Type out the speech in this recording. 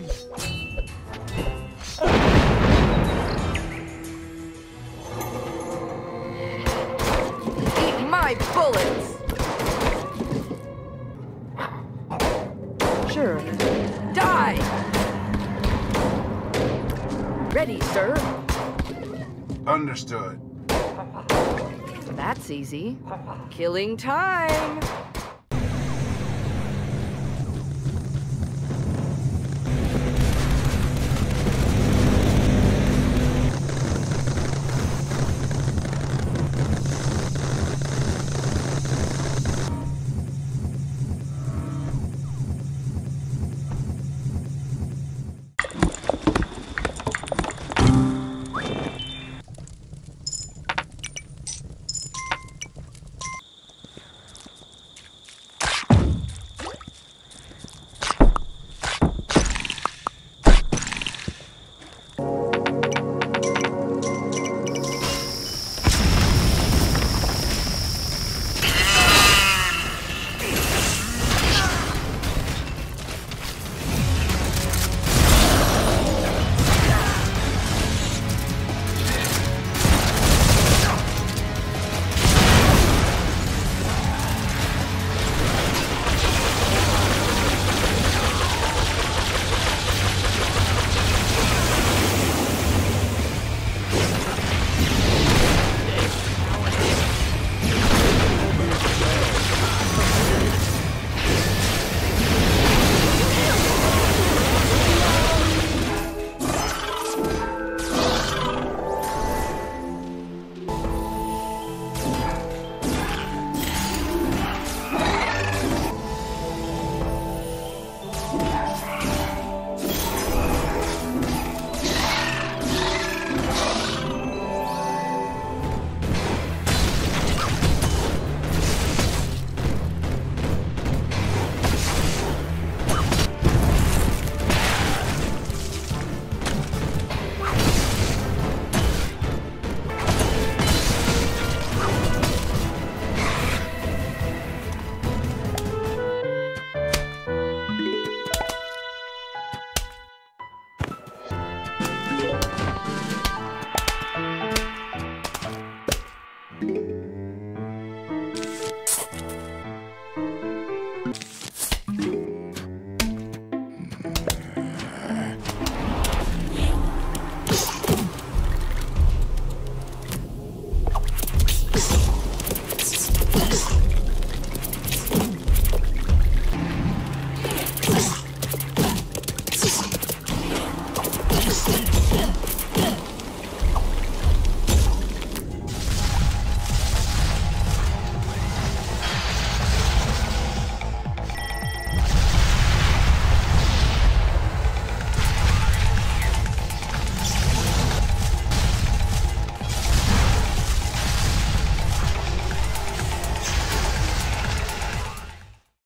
green! Eat my bullets! Sure. Die! Ready, sir. Understood. That's easy. Killing time!